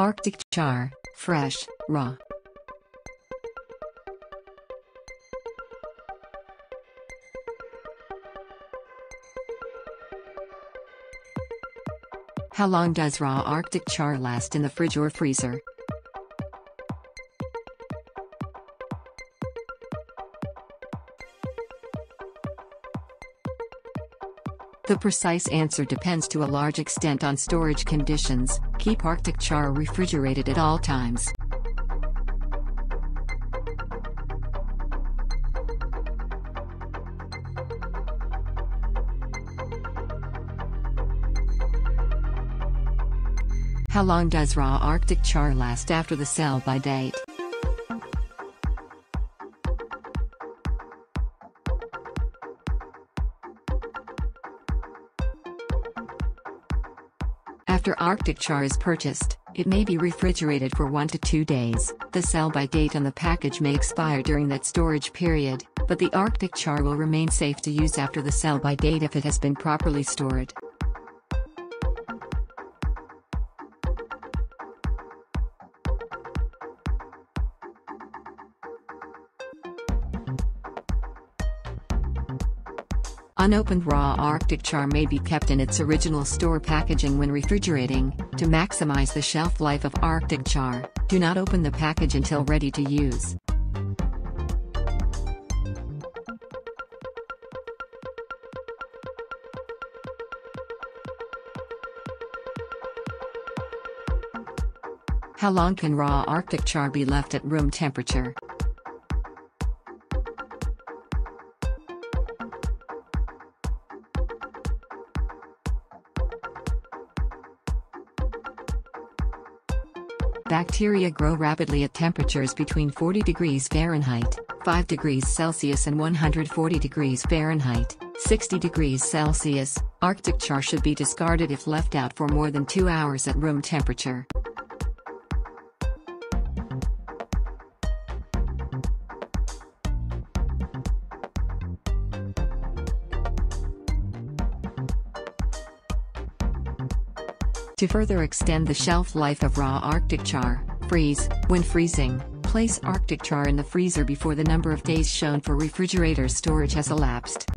Arctic char, fresh, raw. How long does raw Arctic char last in the fridge or freezer? The precise answer depends to a large extent on storage conditions. Keep Arctic char refrigerated at all times. How long does raw Arctic char last after the sell by date? After Arctic char is purchased, it may be refrigerated for 1 to 2 days. The sell by date on the package may expire during that storage period, but the Arctic char will remain safe to use after the sell by date if it has been properly stored. Unopened raw Arctic char may be kept in its original store packaging when refrigerating. To maximize the shelf life of Arctic char, do not open the package until ready to use. How long can raw Arctic char be left at room temperature? Bacteria grow rapidly at temperatures between 40 degrees Fahrenheit, 5 degrees Celsius and 140 degrees Fahrenheit, 60 degrees Celsius. Arctic char should be discarded if left out for more than 2 hours at room temperature. To further extend the shelf life of raw Arctic char, freeze. When freezing, place Arctic char in the freezer before the number of days shown for refrigerator storage has elapsed.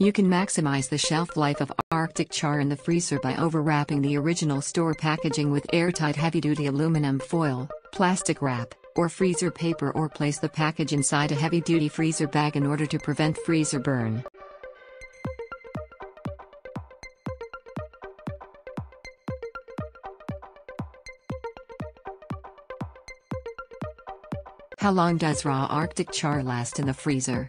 You can maximize the shelf life of Arctic char in the freezer by overwrapping the original store packaging with airtight heavy-duty aluminum foil, plastic wrap, or freezer paper or place the package inside a heavy-duty freezer bag in order to prevent freezer burn. How long does raw Arctic char last in the freezer?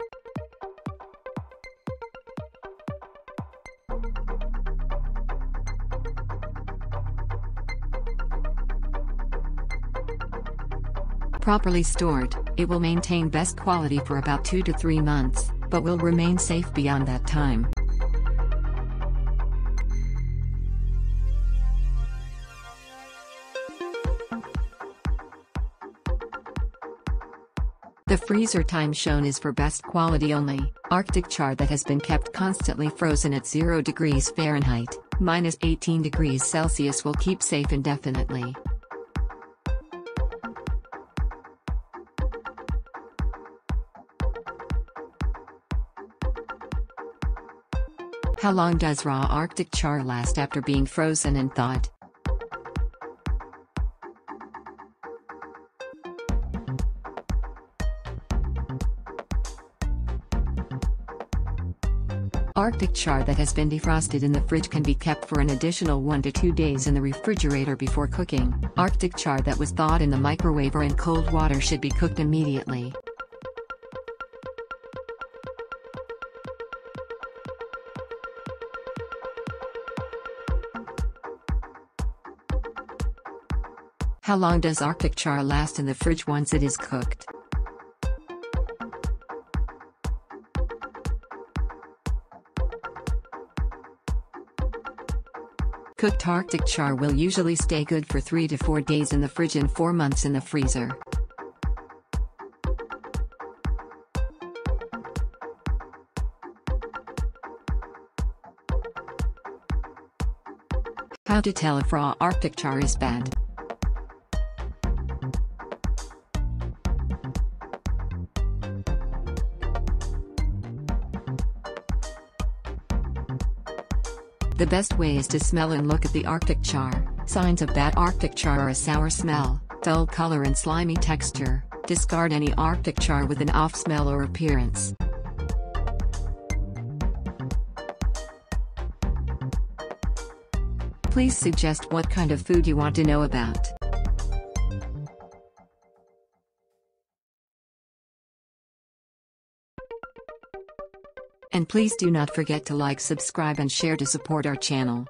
Properly stored, it will maintain best quality for about 2 to 3 months, but will remain safe beyond that time. The freezer time shown is for best quality only. Arctic char that has been kept constantly frozen at 0 degrees Fahrenheit, minus 18 degrees Celsius will keep safe indefinitely. How long does raw Arctic char last after being frozen and thawed? Arctic char that has been defrosted in the fridge can be kept for an additional 1 to 2 days in the refrigerator before cooking. Arctic char that was thawed in the microwave or in cold water should be cooked immediately. How long does Arctic char last in the fridge once it is cooked? Cooked Arctic char will usually stay good for 3 to 4 days in the fridge and 4 months in the freezer. How to tell if raw Arctic char is bad. The best way is to smell and look at the Arctic char. Signs of bad Arctic char are a sour smell, dull color and slimy texture. Discard any Arctic char with an off smell or appearance. Please suggest what kind of food you want to know about. And please do not forget to like subscribe and share to support our channel.